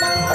Bye.